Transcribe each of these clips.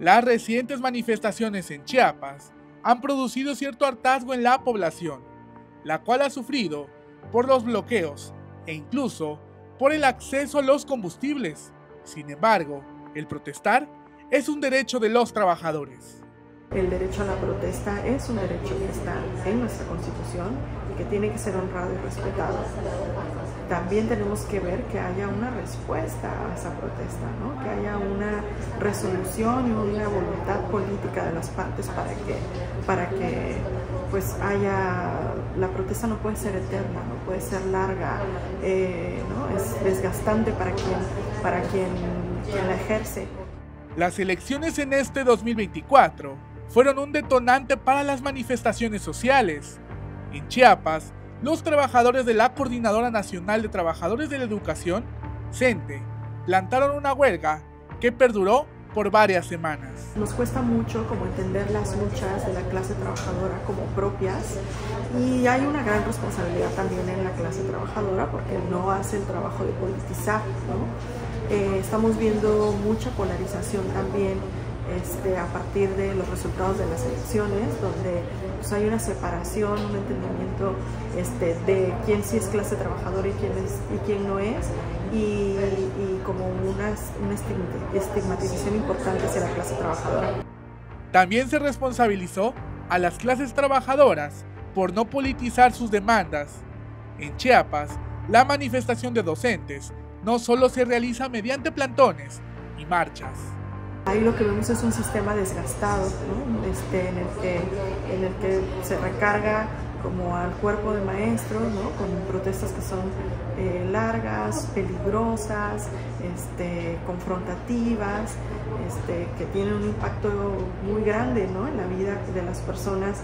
Las recientes manifestaciones en Chiapas han producido cierto hartazgo en la población, la cual ha sufrido por los bloqueos e incluso por el acceso a los combustibles. Sin embargo, el protestar es un derecho de los trabajadores. El derecho a la protesta es un derecho que está en nuestra Constitución y que tiene que ser honrado y respetado. También tenemos que ver que haya una respuesta a esa protesta, ¿no? que haya una resolución y una voluntad política de las partes para que, para que pues haya, la protesta no puede ser eterna, no puede ser larga, eh, ¿no? es desgastante para quien, para quien, quien la ejerce. Las elecciones en este 2024 fueron un detonante para las manifestaciones sociales. En Chiapas, los trabajadores de la Coordinadora Nacional de Trabajadores de la Educación, CENTE, plantaron una huelga que perduró por varias semanas. Nos cuesta mucho como entender las luchas de la clase trabajadora como propias y hay una gran responsabilidad también en la clase trabajadora porque no hace el trabajo de politizar. Eh, estamos viendo mucha polarización también este, a partir de los resultados de las elecciones, donde pues, hay una separación, un entendimiento este, de quién sí es clase trabajadora y quién, es, y quién no es, y, como una, una estigmatización importante hacia la clase trabajadora. También se responsabilizó a las clases trabajadoras por no politizar sus demandas. En Chiapas, la manifestación de docentes no solo se realiza mediante plantones y marchas. Ahí lo que vemos es un sistema desgastado, este, en, el que, en el que se recarga como al cuerpo de maestros, con protestas que son eh, largas, peligrosas, este, confrontativas, este, que tienen un impacto muy grande en la vida de las personas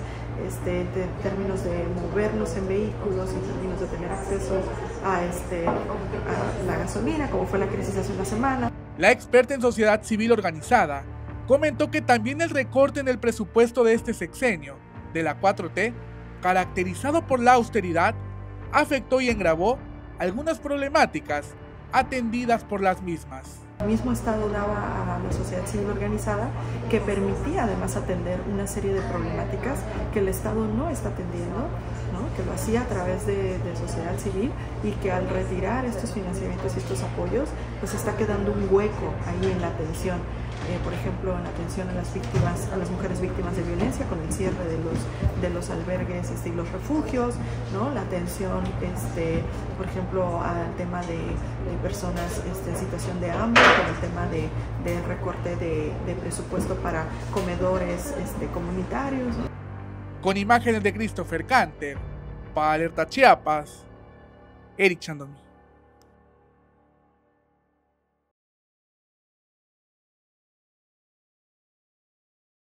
este, en términos de movernos en vehículos, en términos de tener acceso a, este, a la gasolina, como fue la crisis hace una semana. La experta en sociedad civil organizada comentó que también el recorte en el presupuesto de este sexenio de la 4T, caracterizado por la austeridad, afectó y engravó algunas problemáticas atendidas por las mismas. El mismo Estado daba a la sociedad civil organizada que permitía además atender una serie de problemáticas que el Estado no está atendiendo, que lo hacía a través de, sociedad civil y que al retirar estos financiamientos y estos apoyos, pues está quedando un hueco ahí en la atención. Eh, por ejemplo, en atención a las víctimas, a las mujeres víctimas de violencia con el cierre de los, de los albergues este, y los refugios, ¿no? la atención, este, por ejemplo, al tema de, personas este, en situación de hambre, con el tema de, recorte de, presupuesto para comedores este, comunitarios. Con imágenes de Christopher Canter, para Alerta Chiapas, Eric Chandomi.